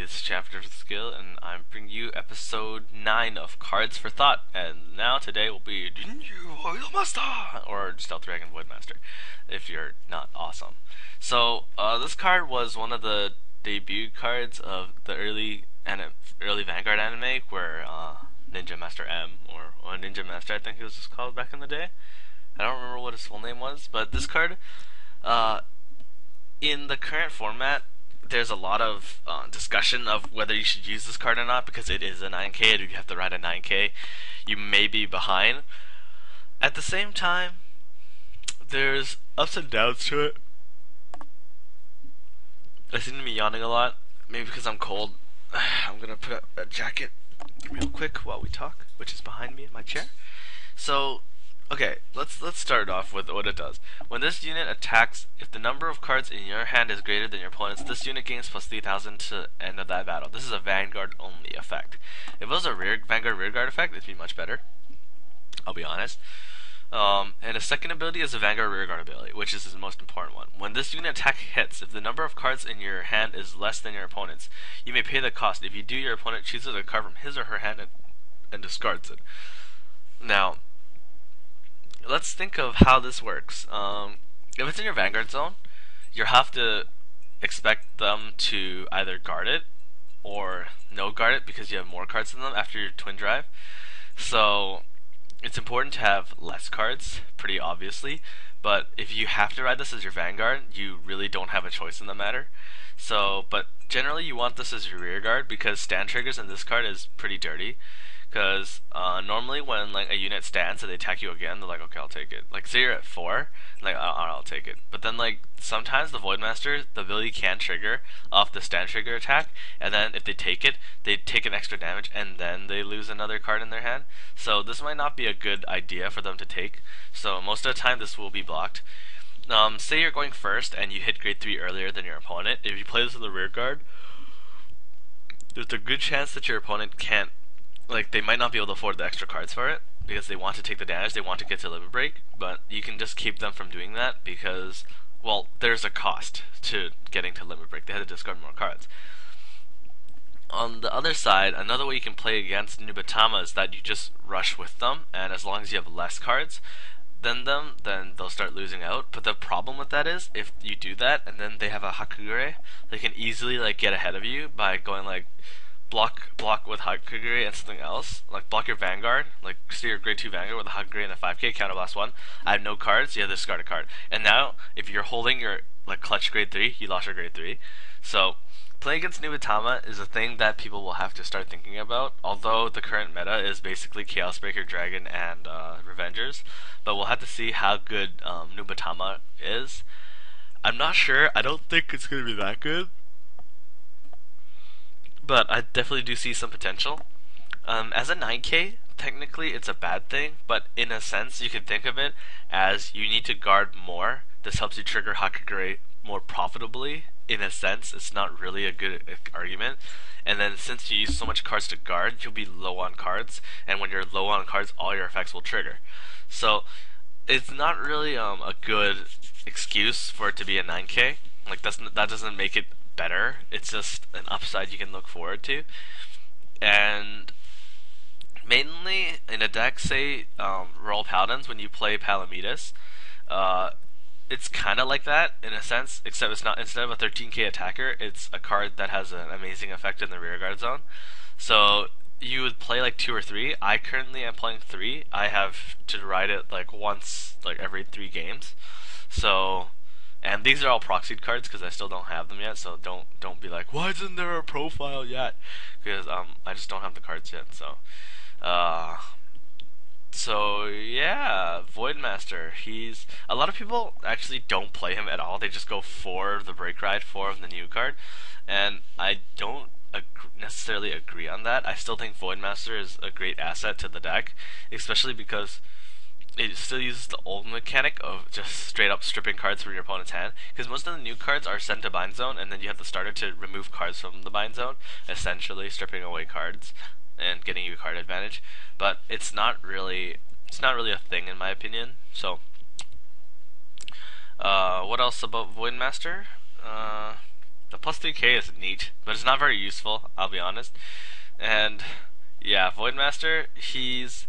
this is Chapter Skill, and I'm bringing you episode 9 of Cards for Thought. And now, today will be Jinju Voidmaster, or Stealth Dragon Voidmaster, if you're not awesome. So, uh, this card was one of the debut cards of the early and early Vanguard anime, where uh, Ninja Master M, or, or Ninja Master, I think it was just called back in the day. I don't remember what his full name was, but this card, uh, in the current format, there's a lot of uh, discussion of whether you should use this card or not because it is a 9k and you have to ride a 9k. You may be behind. At the same time, there's ups and downs to it. I seem to be yawning a lot, maybe because I'm cold. I'm gonna put a jacket real quick while we talk, which is behind me in my chair. So Okay, let's let's start off with what it does. When this unit attacks, if the number of cards in your hand is greater than your opponent's, this unit gains plus 3000 to end of that battle. This is a Vanguard only effect. If it was a rear Vanguard rearguard effect, it'd be much better. I'll be honest. Um, and the second ability is a Vanguard rearguard ability, which is the most important one. When this unit attack hits, if the number of cards in your hand is less than your opponent's, you may pay the cost. If you do, your opponent chooses a card from his or her hand and, and discards it. Now, let's think of how this works. Um, if it's in your Vanguard zone, you have to expect them to either guard it or no guard it because you have more cards than them after your twin drive. So it's important to have less cards, pretty obviously. But if you have to ride this as your Vanguard, you really don't have a choice in the matter. So, but generally you want this as your rear guard because stand triggers in this card is pretty dirty. Because uh, normally when like a unit stands and they attack you again, they're like, okay, I'll take it. Like say you're at four, like I'll, I'll take it. But then like sometimes the Voidmaster, the ability can trigger off the stand trigger attack, and then if they take it, they take an extra damage, and then they lose another card in their hand. So this might not be a good idea for them to take. So most of the time this will be blocked. Um, say you're going first and you hit grade 3 earlier than your opponent. If you play this in the rear guard, there's a good chance that your opponent can't like they might not be able to afford the extra cards for it because they want to take the damage, they want to get to limit break, but you can just keep them from doing that because well, there's a cost to getting to limit break. They had to discard more cards. On the other side, another way you can play against Nubatama is that you just rush with them, and as long as you have less cards than them, then they'll start losing out. But the problem with that is, if you do that, and then they have a Hakugure, they can easily like get ahead of you by going like block block with Hakugure and something else. Like block your Vanguard, like see your grade 2 Vanguard with a Hakugure and a 5k counterblast 1. I have no cards, you have to discard a card. And now, if you're holding your like clutch grade 3, you lost your grade 3. So, playing against Nubatama is a thing that people will have to start thinking about, although the current meta is basically Chaos Breaker Dragon and uh, Revengers. But we'll have to see how good um, Nubatama is. I'm not sure, I don't think it's going to be that good but I definitely do see some potential. Um, as a 9k, technically it's a bad thing, but in a sense, you can think of it as you need to guard more. This helps you trigger Hakugure more profitably. In a sense, it's not really a good uh, argument. And then since you use so much cards to guard, you'll be low on cards, and when you're low on cards, all your effects will trigger. So it's not really um, a good excuse for it to be a 9k. Like that's that doesn't make it better. It's just an upside you can look forward to. And mainly in a deck, say um, Royal Paladins, when you play Palamedes, uh, it's kind of like that in a sense, except it's not instead of a 13k attacker, it's a card that has an amazing effect in the rearguard zone. So you would play like two or three. I currently am playing three. I have to ride it like once, like every three games. So and these are all proxied cards because I still don't have them yet. So don't don't be like, why isn't there a profile yet? Because um I just don't have the cards yet. So uh so yeah, Voidmaster. He's a lot of people actually don't play him at all. They just go for the break ride, for the new card, and I don't ag- necessarily agree on that. I still think Voidmaster is a great asset to the deck, especially because it still uses the old mechanic of just straight up stripping cards from your opponent's hand. Because most of the new cards are sent to bind zone, and then you have the starter to remove cards from the bind zone, essentially stripping away cards and getting you card advantage. But it's not really it's not really a thing in my opinion. So, uh, what else about Voidmaster? Uh, the plus 3k is neat, but it's not very useful, I'll be honest. And yeah, Voidmaster, he's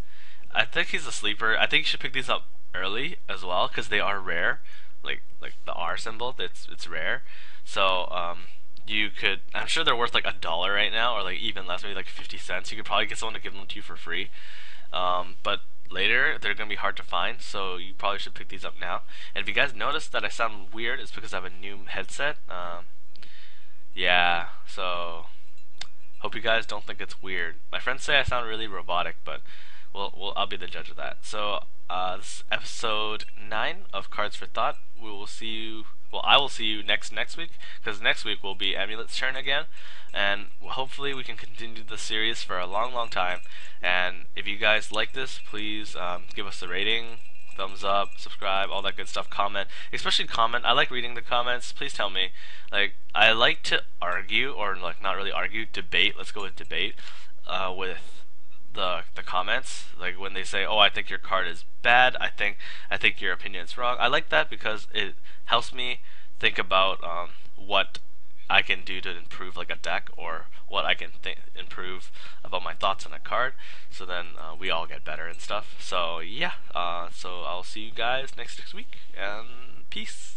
I think he's a sleeper. I think you should pick these up early as well because they are rare. Like like the R symbol, it's it's rare. So um, you could I'm sure they're worth like a dollar right now or like even less, maybe like 50 cents. You could probably get someone to give them to you for free. Um, but later they're gonna be hard to find, so you probably should pick these up now. And if you guys notice that I sound weird, it's because I have a new headset. Um, yeah, so hope you guys don't think it's weird. My friends say I sound really robotic, but well, well I'll be the judge of that. So uh, this is episode nine of Cards for Thought. We will see you. Well, I will see you next next week because next week will be Amulet's turn again, and hopefully we can continue the series for a long, long time. And if you guys like this, please um, give us a rating, thumbs up, subscribe, all that good stuff. Comment, especially comment. I like reading the comments. Please tell me. Like I like to argue or like not really argue, debate. Let's go with debate uh, with the the comments. Like when they say, "Oh, I think your card is bad. I think I think your opinion is wrong." I like that because it helps me think about um, what I can do to improve like a deck or what I can th- improve about my thoughts on a card. So then uh, we all get better and stuff. So yeah, uh, so I'll see you guys next next week and peace.